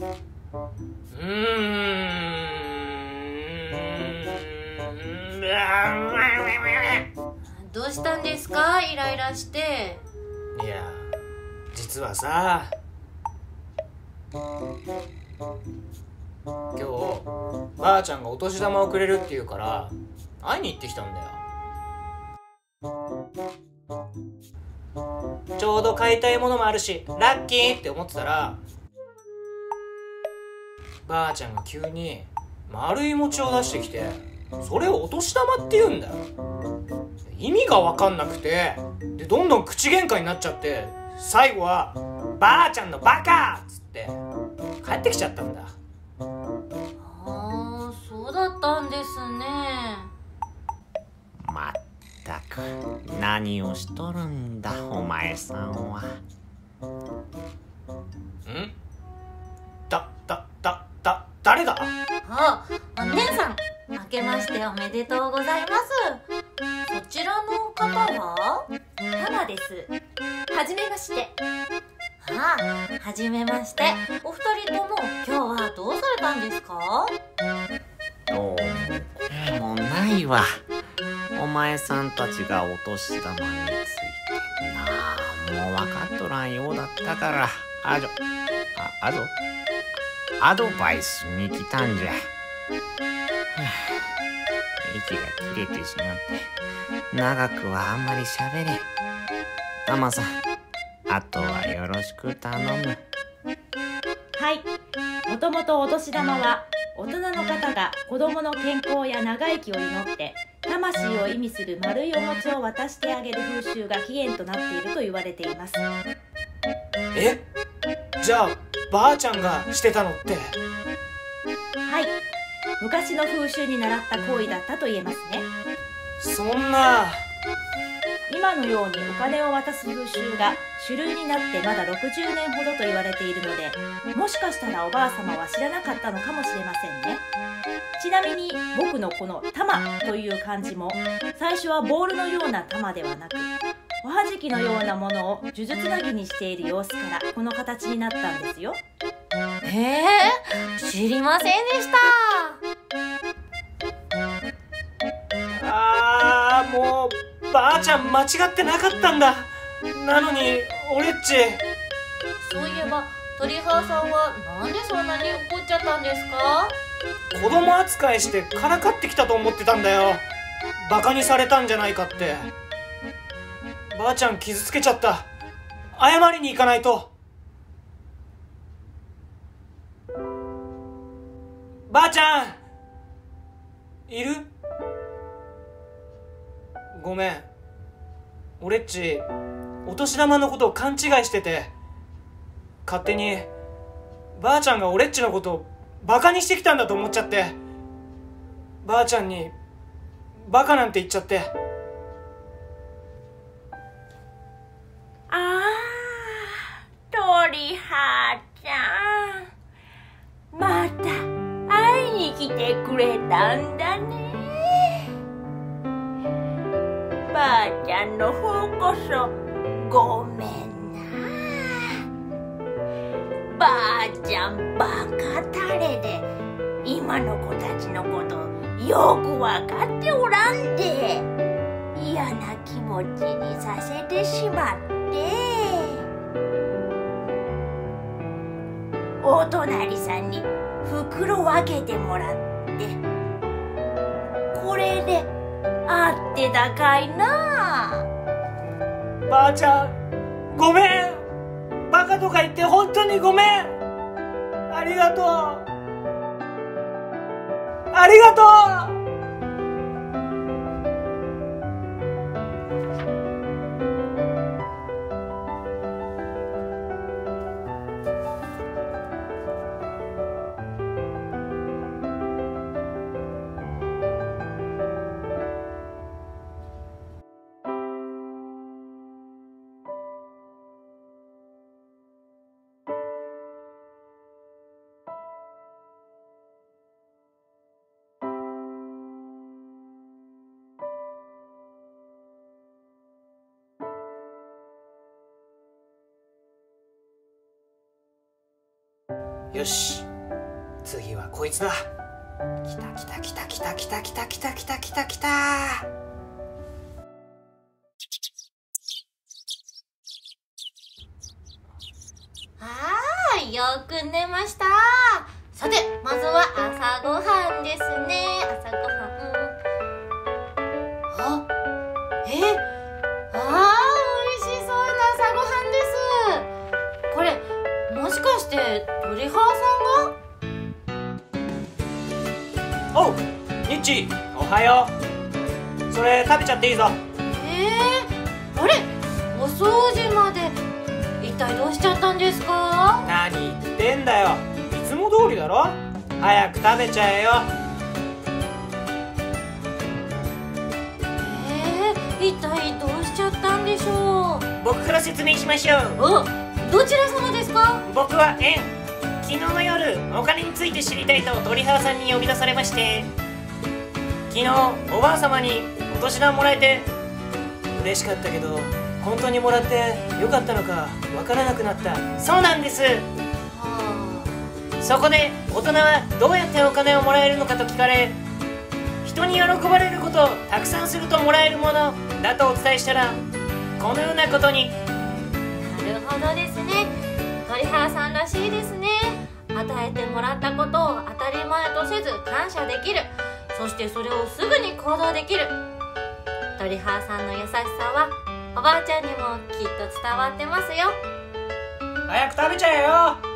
うん。どうしたんですか？イライラして。いや実はさ今日ばあちゃんがお年玉をくれるって言うから会いに行ってきたんだよ。ちょうど買いたいものもあるしラッキーって思ってたらばあちゃんが急に丸い餅を出してきてそれをお年玉って言うんだよ。意味が分かんなくてでどんどん口喧嘩になっちゃって最後は「ばあちゃんのバカ!」っつって帰ってきちゃったんだ。ああそうだったんですね。まったく何をしとるんだお前さんはあお姉さん明けましておめでとうございます。そちらの方はタマです。はじめまして。ああはじめまして。お二人とも今日はどうされたんですか？どうもないわ。お前さんたちがお年玉についてなあもう分かっとらんようだったから。あじょああぞ。アドバイスに来たんじゃ。息が切れてしまって長くはあんまり喋れタマさんあとはよろしく頼むはい。もともとお年玉は大人の方が子供の健康や長生きを祈って魂を意味する丸いお餅を渡してあげる風習が起源となっていると言われています。え？じゃあばあちゃんがしてたのって？はい。昔の風習に習った行為だったと言えますね。そんな。今のようにお金を渡す風習が主流になってまだ60年ほどと言われているのでもしかしたらおばあ様は知らなかったのかもしれませんね。ちなみに僕のこの「玉」という漢字も最初はボールのような玉ではなくおはじきのようなものを呪術つなぎにしている様子からこの形になったんですよ。へえ知りませんでしたもうばあちゃん間違ってなかったんだ。なのに俺っち。そういえば鳥羽さんはなんでそんなに怒っちゃったんですか？子供扱いしてからかってきたと思ってたんだよ。バカにされたんじゃないかって。ばあちゃん傷つけちゃった。謝りに行かないと。ばあちゃん！いる？ごめん。俺っちお年玉のことを勘違いしてて勝手にばあちゃんが俺っちのことをバカにしてきたんだと思っちゃってばあちゃんにバカなんて言っちゃって。あー鳥羽ちゃんまた会いに来てくれたんだね。ばあちゃんの方こそごめんな。ばあちゃんバカタレで今の子たちのことよくわかっておらんで嫌な気持ちにさせてしまって。お隣さんに袋分けてもらって。これであってたかいな。ばあちゃんごめん。バカとか言って本当にごめん。ありがとう。ありがとう。よし。次はこいつだ。きたきたきたきたきたきたきたきたきたきた。あよく寝ました。さてまずは朝ごはんですね。朝ごはん。あえおうニッチおはよう。それ食べちゃっていいぞ。えー、あれお掃除まで一体どうしちゃったんですか？何言ってんだよ。いつも通りだろ。早く食べちゃえよ。えー、一体どうしちゃったんでしょう？僕から説明しましょう。おどちら様ですか？僕はエン昨日の夜お金について知りたいと鳥原さんに呼び出されまして昨日おばあ様にお年玉もらえて嬉しかったけど本当にもらってよかったのかわからなくなった。そうなんです。そこで大人はどうやってお金をもらえるのかと聞かれ人に喜ばれることをたくさんするともらえるものだとお伝えしたらこのようなことに。なるほどですね。鳥原さんらしいですね。与えてもらったことを当たり前とせず感謝できる。そしてそれをすぐに行動できる。鳥羽さんの優しさはおばあちゃんにもきっと伝わってますよ。早く食べちゃえよ。